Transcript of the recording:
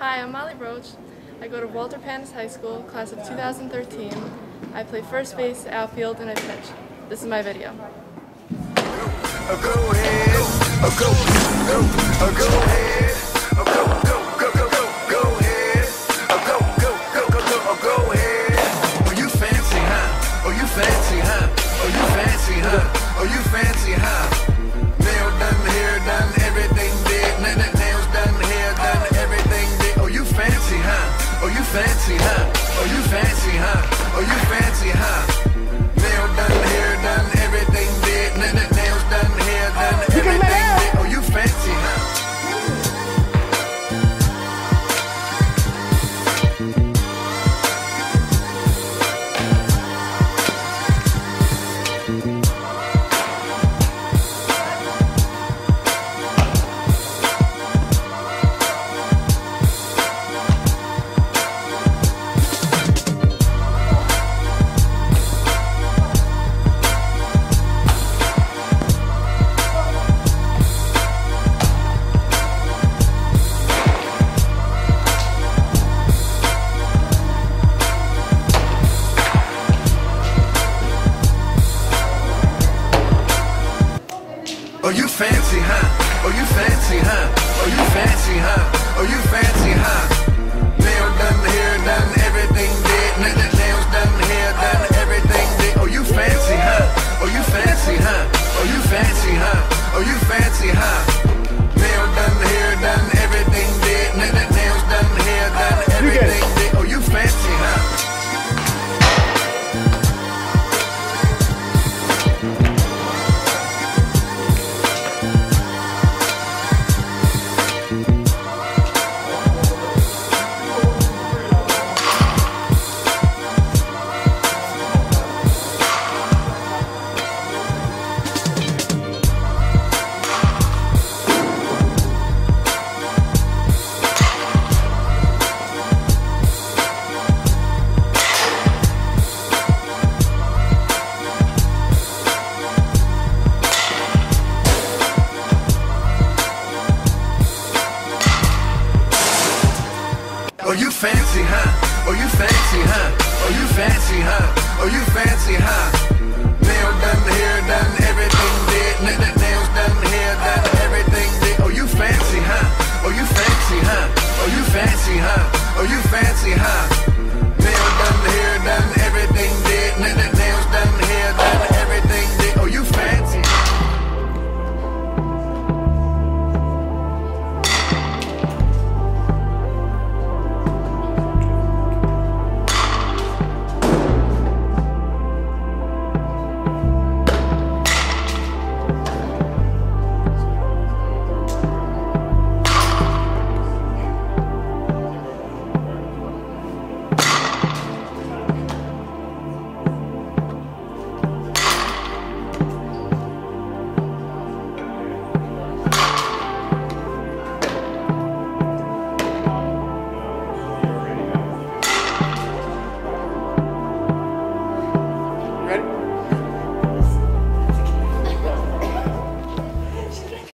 Hi, I'm Molly Roche. I go to Walter Panas High School, class of 2013. I play first base, outfield, and I pitch. This is my video. Oh, you fancy, huh? Oh, you fancy, huh? Oh, you fancy, fancy, huh? Oh, you fancy, huh? Oh, you fancy, huh? Nail done, hair done, everything did. N- n- nails done, hair done, everything did. Oh, you fancy, huh? Oh, you fancy, huh? Oh, you fancy, huh? Oh, you fancy, huh? Oh, you fancy, huh? Nail done, hair done, everything n- nails done, hair done, everything did. Oh, you fancy, huh? Oh, you fancy, huh? Oh, you fancy, huh? Oh, you fancy, huh? Oh, you fancy, huh? Oh, you fancy, huh? Oh, you fancy, huh? Oh, you fancy, huh? Nail done, hair done,